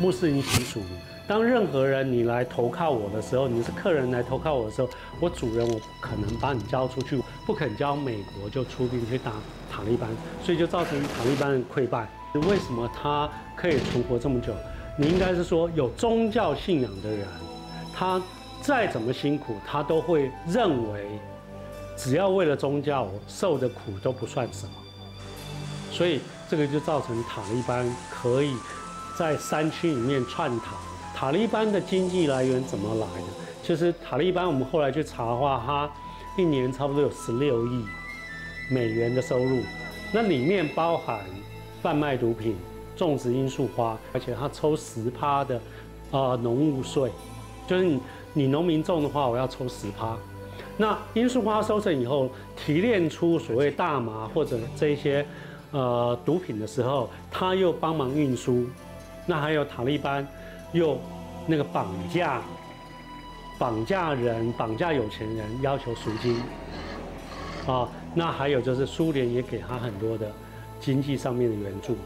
穆斯林习俗：当任何人你来投靠我的时候，你是客人来投靠我的时候，我主人我不可能把你交出去，不肯交美国就出兵去打塔利班，所以就造成塔利班的溃败。为什么他可以存活这么久？你应该是说有宗教信仰的人，他。再怎么辛苦，他都会认为，只要为了宗教，受的苦都不算什么。所以这个就造成塔利班可以在山区里面串塔。塔利班的经济来源怎么来的？其实塔利班我们后来去查的话，它一年差不多有十六亿美元的收入，那里面包含贩卖毒品。种植罂粟花，而且他抽十趴的，呃，农务税，就是你你农民种的话，我要抽十趴。那罂粟花收成以后，提炼出所谓大麻或者这些呃毒品的时候，他又帮忙运输。那还有塔利班又那个绑架绑架人、绑架有钱人，要求赎金。啊，那还有就是苏联也给他很多的经济上面的援助。